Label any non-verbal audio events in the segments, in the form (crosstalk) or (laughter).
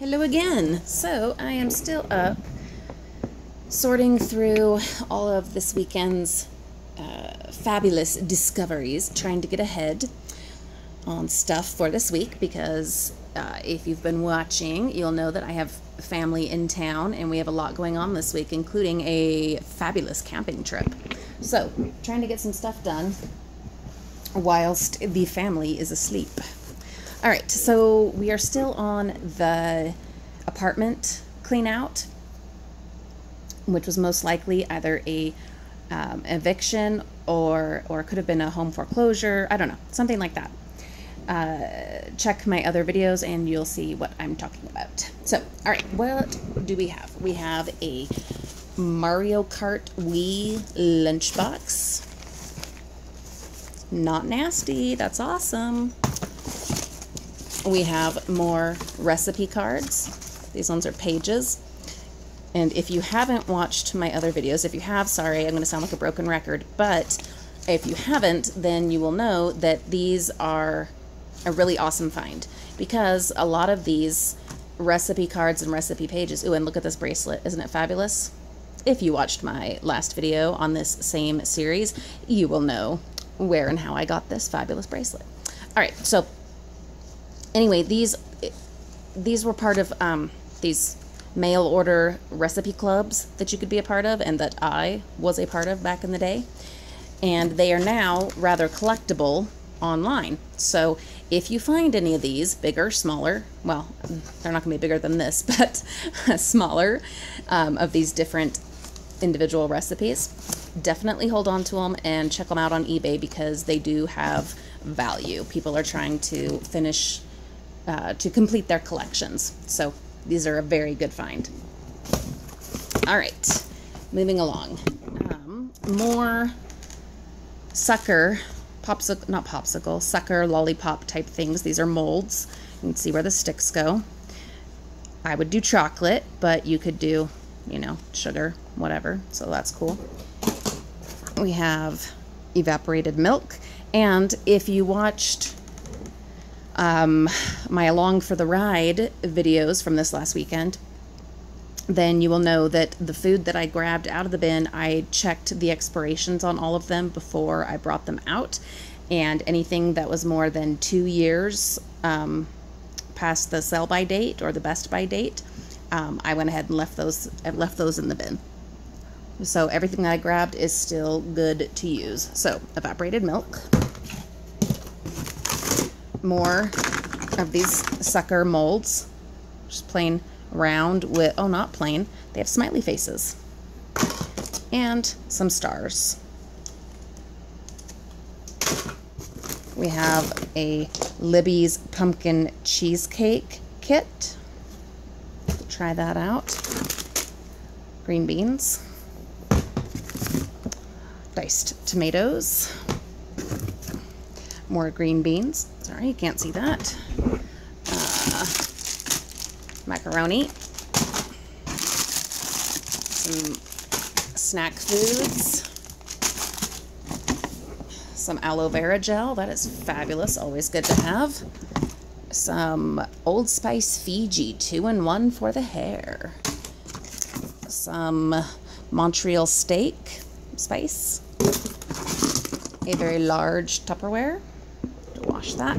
Hello again. So I am still up sorting through all of this weekend's uh, fabulous discoveries, trying to get ahead on stuff for this week because uh, if you've been watching, you'll know that I have family in town and we have a lot going on this week, including a fabulous camping trip. So, trying to get some stuff done whilst the family is asleep. All right, so we are still on the apartment clean out, which was most likely either a um, eviction or or could have been a home foreclosure. I don't know, something like that. Uh, check my other videos and you'll see what I'm talking about. So, all right, what do we have? We have a Mario Kart Wii lunchbox. Not nasty. That's awesome we have more recipe cards. These ones are pages. And if you haven't watched my other videos, if you have, sorry, I'm going to sound like a broken record, but if you haven't, then you will know that these are a really awesome find because a lot of these recipe cards and recipe pages, ooh, and look at this bracelet. Isn't it fabulous? If you watched my last video on this same series, you will know where and how I got this fabulous bracelet. All right, so anyway, these these were part of um, these mail order recipe clubs that you could be a part of and that I was a part of back in the day. And they are now rather collectible online. So if you find any of these, bigger, smaller, well, they're not going to be bigger than this, (laughs) but smaller, um, of these different individual recipes, definitely hold on to them and check them out on eBay because they do have value. People are trying to finish uh, to complete their collections. So these are a very good find. All right, moving along. Um, more sucker, popsicle, not popsicle, sucker, lollipop type things. These are molds. You can see where the sticks go. I would do chocolate, but you could do, you know, sugar, whatever. So that's cool. We have evaporated milk. And if you watched um, my Along for the Ride videos from this last weekend, then you will know that the food that I grabbed out of the bin, I checked the expirations on all of them before I brought them out. And anything that was more than two years um, past the sell by date or the best by date, um, I went ahead and left those left those in the bin. So everything that I grabbed is still good to use. So evaporated milk more of these sucker molds. Just plain round with, oh, not plain. They have smiley faces. And some stars. We have a Libby's pumpkin cheesecake kit. Try that out. Green beans. Diced tomatoes more green beans. Sorry, you can't see that. Uh, macaroni. Some snack foods. Some aloe vera gel. That is fabulous. Always good to have. Some Old Spice Fiji 2-in-1 for the hair. Some Montreal steak spice. A very large Tupperware wash that.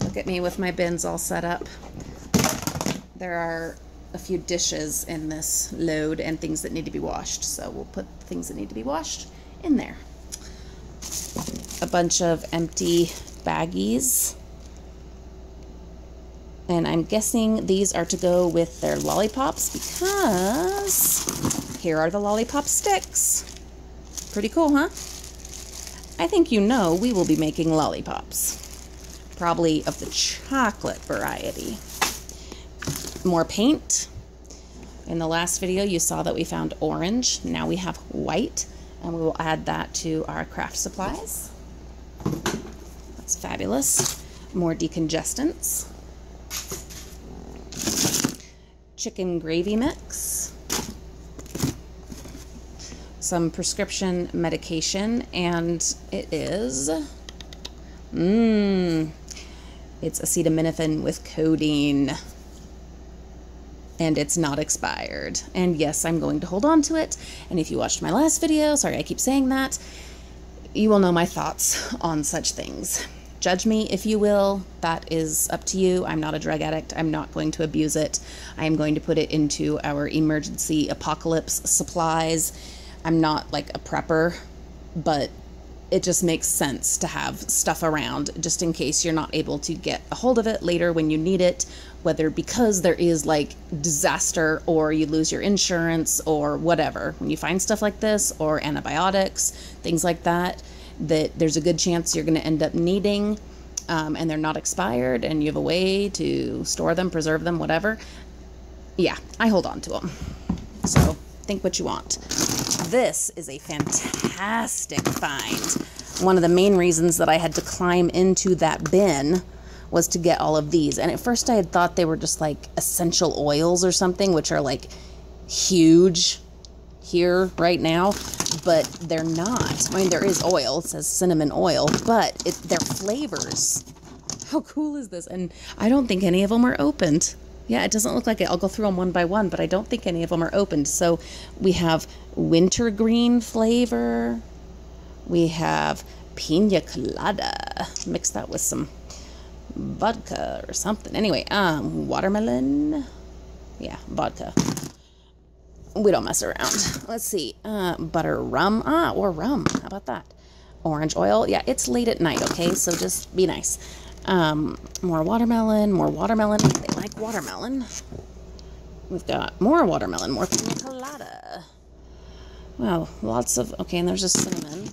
Look at me with my bins all set up. There are a few dishes in this load and things that need to be washed. So we'll put things that need to be washed in there. A bunch of empty baggies. And I'm guessing these are to go with their lollipops because here are the lollipop sticks. Pretty cool, huh? I think you know we will be making lollipops probably of the chocolate variety. More paint. In the last video, you saw that we found orange. Now we have white, and we will add that to our craft supplies. That's fabulous. More decongestants. Chicken gravy mix. Some prescription medication, and it is Mmm, it's acetaminophen with codeine. and it's not expired. And yes, I'm going to hold on to it. And if you watched my last video, sorry I keep saying that, you will know my thoughts on such things. Judge me if you will. That is up to you. I'm not a drug addict. I'm not going to abuse it. I am going to put it into our emergency apocalypse supplies. I'm not like a prepper, but it just makes sense to have stuff around just in case you're not able to get a hold of it later when you need it, whether because there is like disaster or you lose your insurance or whatever. When you find stuff like this or antibiotics, things like that, that there's a good chance you're going to end up needing um, and they're not expired and you have a way to store them, preserve them, whatever. Yeah, I hold on to them. So think what you want. This is a fantastic find. One of the main reasons that I had to climb into that bin was to get all of these. And at first I had thought they were just like essential oils or something, which are like huge here right now, but they're not. I mean, there is oil. It says cinnamon oil, but it, they're flavors. How cool is this? And I don't think any of them are opened. Yeah, it doesn't look like it. I'll go through them one by one, but I don't think any of them are opened. So we have wintergreen flavor. We have pina colada. Mix that with some vodka or something. Anyway, um, watermelon. Yeah, vodka. We don't mess around. Let's see. Uh, butter rum. Ah, or rum. How about that? Orange oil. Yeah, it's late at night, okay? So just be nice. Um, more watermelon, more watermelon. They like watermelon. We've got more watermelon, more pina colada. Wow, lots of, okay, and there's a cinnamon.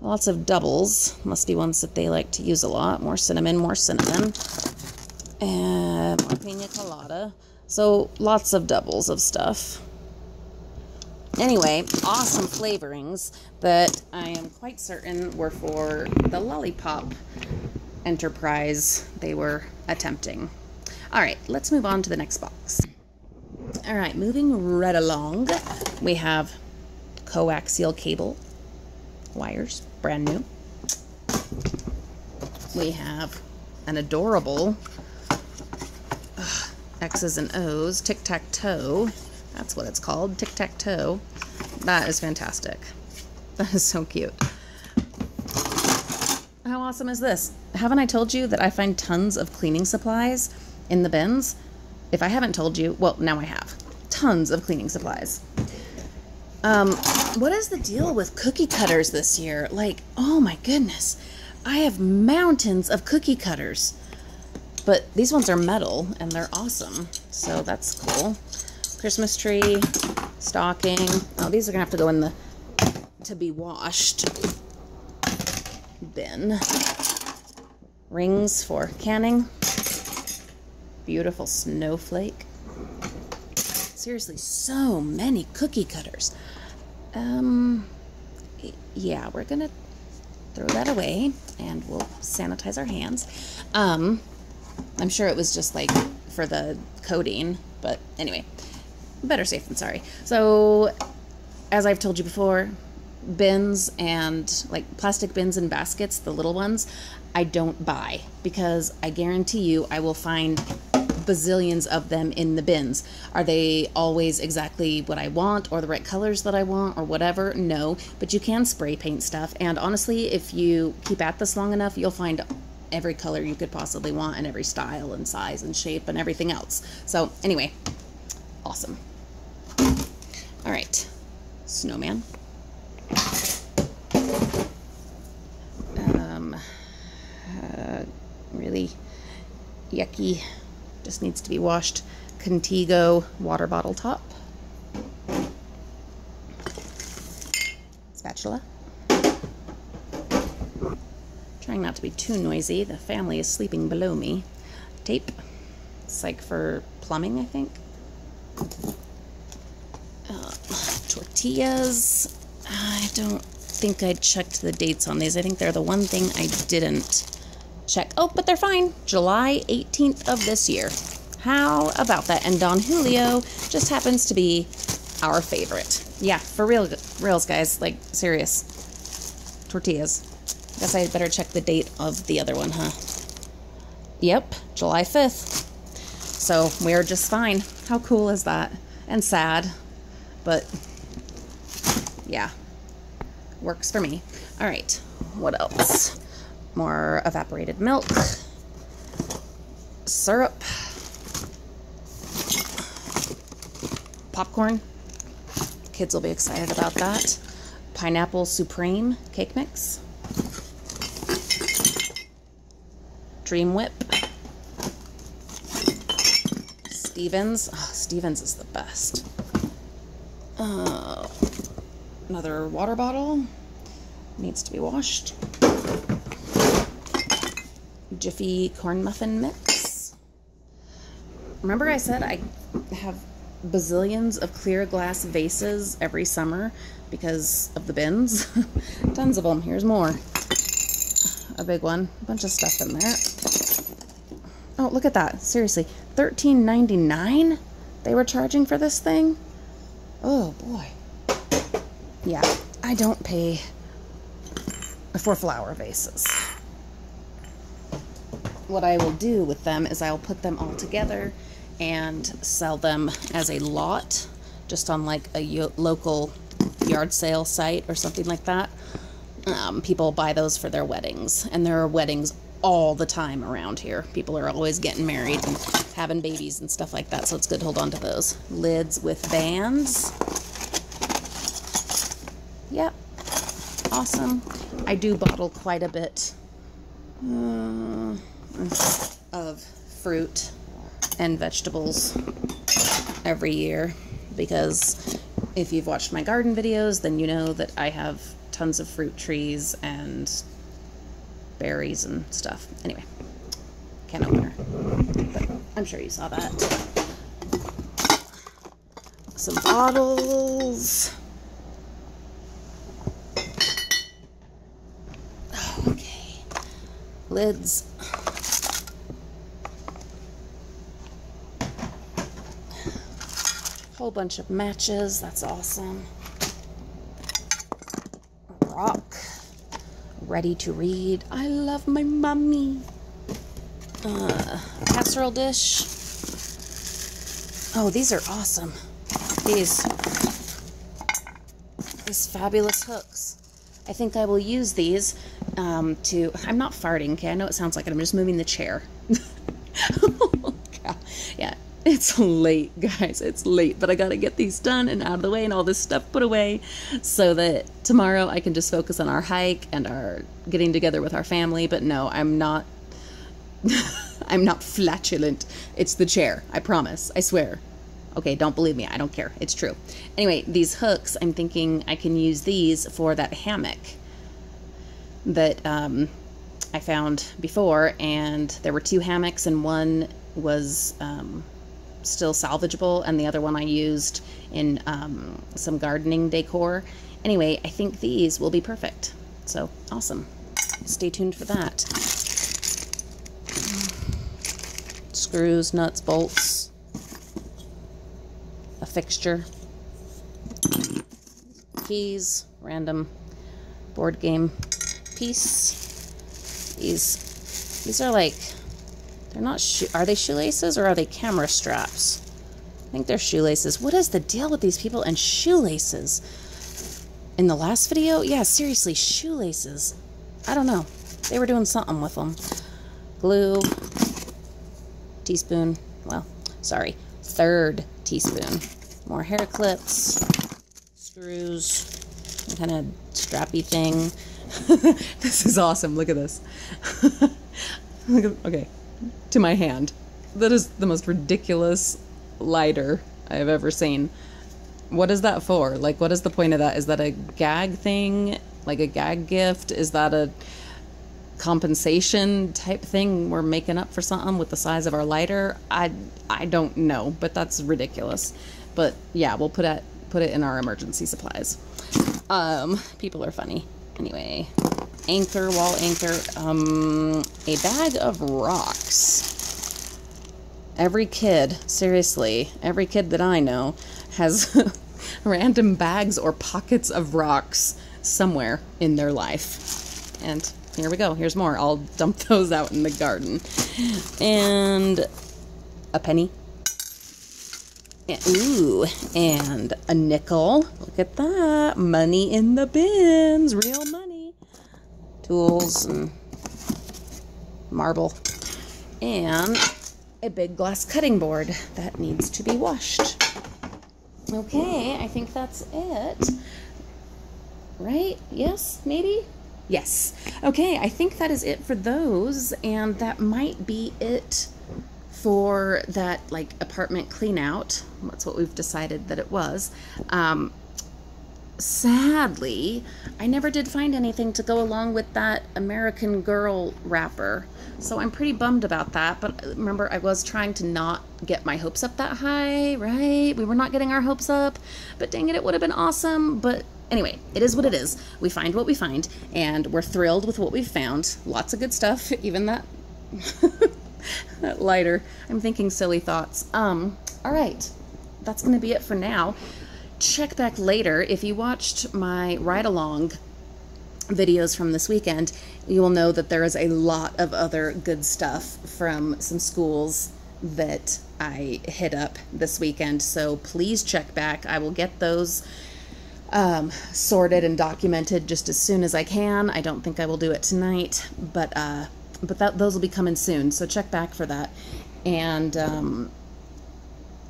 Lots of doubles. Must be ones that they like to use a lot. More cinnamon, more cinnamon. And more pina colada. So lots of doubles of stuff. Anyway, awesome flavorings that I am quite certain were for the lollipop enterprise they were attempting. All right, let's move on to the next box. All right, moving right along, we have coaxial cable wires, brand new. We have an adorable ugh, X's and O's tic-tac-toe. That's what it's called, tic-tac-toe. That is fantastic. (laughs) That is so cute. Awesome is this? Haven't I told you that I find tons of cleaning supplies in the bins? If I haven't told you, well, now I have. Tons of cleaning supplies. Um, what is the deal with cookie cutters this year? Like, oh my goodness. I have mountains of cookie cutters. But these ones are metal and they're awesome. So that's cool. Christmas tree, stocking. Oh, these are to have to go in the to be washed bin. Rings for canning. Beautiful snowflake. Seriously, so many cookie cutters. Um, yeah, we're gonna throw that away and we'll sanitize our hands. Um, I'm sure it was just like for the coating, but anyway, better safe than sorry. So, as I've told you before, bins and like plastic bins and baskets, the little ones, I don't buy because I guarantee you I will find bazillions of them in the bins. Are they always exactly what I want or the right colors that I want or whatever? No, but you can spray paint stuff. And honestly, if you keep at this long enough, you'll find every color you could possibly want and every style and size and shape and everything else. So, anyway, awesome. All right, snowman. Um, uh, really yucky. Just needs to be washed. Contigo water bottle top. Spatula. Trying not to be too noisy. The family is sleeping below me. Tape. It's like for plumbing, I think. Uh, tortillas. I don't think I checked the dates on these. I think they're the one thing I didn't check. Oh, but they're fine. July 18th of this year. How about that? And Don Julio just happens to be our favorite. Yeah, for real, reals, guys. Like, serious. Tortillas. Guess I better check the date of the other one, huh? Yep, July 5th. So we're just fine. How cool is that? And sad, but yeah, works for me. All right, what else? More evaporated milk, syrup, popcorn. Kids will be excited about that. Pineapple Supreme cake mix. Dream Whip. Stevens. Oh, Stevens is the best. Uh, another water bottle. Needs to be washed. Jiffy Corn Muffin Mix. Remember I said I have bazillions of clear glass vases every summer because of the bins? (laughs) Tons of them. Here's more. A big one. A bunch of stuff in there. Oh, look at that. Seriously. $13.99 they were charging for this thing? Oh, boy. Yeah, I don't pay for flower vases. What I will do with them is I'll put them all together and sell them as a lot just on like a local yard sale site or something like that. Um, people buy those for their weddings, and there are weddings all the time around here. People are always getting married and having babies and stuff like that, so it's good to hold on to those. Lids with bands. Yep. Awesome. I do bottle quite a bit uh, of fruit and vegetables every year because if you've watched my garden videos, then you know that I have tons of fruit trees and berries and stuff. Anyway, can opener. But I'm sure you saw that. Some bottles. Okay. Lids. Whole bunch of matches. That's awesome. Rock ready to read. I love my mummy. Uh, casserole dish. Oh, these are awesome. These, these fabulous hooks. I think I will use these um, to. I'm not farting, okay? I know it sounds like it. I'm just moving the chair. (laughs) yeah, it's late, guys. It's late, but I gotta get these done and out of the way and all this stuff put away so that tomorrow I can just focus on our hike and our getting together with our family. But no, I'm not. (laughs) I'm not flatulent. It's the chair. I promise. I swear. Okay, don't believe me. I don't care. It's true. Anyway, these hooks, I'm thinking I can use these for that hammock that um, I found before. And there were two hammocks, and one was um, still salvageable, and the other one I used in um, some gardening decor. Anyway, I think these will be perfect. So, awesome. Stay tuned for that. Screws, nuts, bolts, fixture, keys, random board game piece. These, these are like they're not. Are they shoelaces or are they camera straps? I think they're shoelaces. What is the deal with these people and shoelaces? In the last video? Yeah, seriously, shoelaces. I don't know. They were doing something with them. Glue. Teaspoon. Well, sorry. Third teaspoon. More hair clips. Screws. Kind of strappy thing. (laughs) this is awesome. Look at this. (laughs) okay to my hand. That is the most ridiculous lighter I have ever seen. What is that for? Like, what is the point of that? Is that a gag thing? Like a gag gift? Is that a compensation type thing we're making up for something with the size of our lighter? I I don't know, but that's ridiculous. But yeah, we'll put it put it in our emergency supplies. Um, people are funny. Anyway, anchor, wall anchor, um, a bag of rocks. Every kid, seriously, every kid that I know has (laughs) random bags or pockets of rocks somewhere in their life. And here we go. Here's more. I'll dump (laughs) those out in the garden. And a penny. Ooh, and a nickel. Look at that. Money in the bins. Real money. Tools and marble. And a big glass cutting board that needs to be washed. Okay, I think that's it. Right? Yes? Maybe? Yes. Okay, I think that is it for those, and that might be it for that like apartment clean out. That's what we've decided that it was. Um, sadly, I never did find anything to go along with that American Girl wrapper. So I'm pretty bummed about that. But remember, I was trying to not get my hopes up that high, right? We were not getting our hopes up. But dang it, it would have been awesome. But anyway, it is what it is. We find what we find, and we're thrilled with what we've found. Lots of good stuff, (laughs) even that (laughs) (laughs) lighter. I'm thinking silly thoughts. Um, all right. That's going to be it for now check back later. If you watched my ride along videos from this weekend, you will know that there is a lot of other good stuff from some schools that I hit up this weekend. So please check back. I will get those um, sorted and documented just as soon as I can. I don't think I will do it tonight, but uh, but that, those will be coming soon. So check back for that. And um,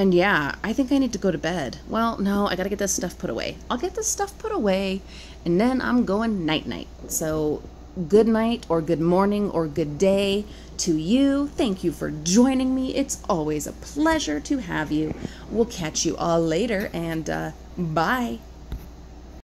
and yeah, I think I need to go to bed. Well, no, I gotta get this stuff put away. I'll get this stuff put away, and then I'm going night night. So, good night, or good morning, or good day to you. Thank you for joining me. It's always a pleasure to have you. We'll catch you all later, and uh, bye.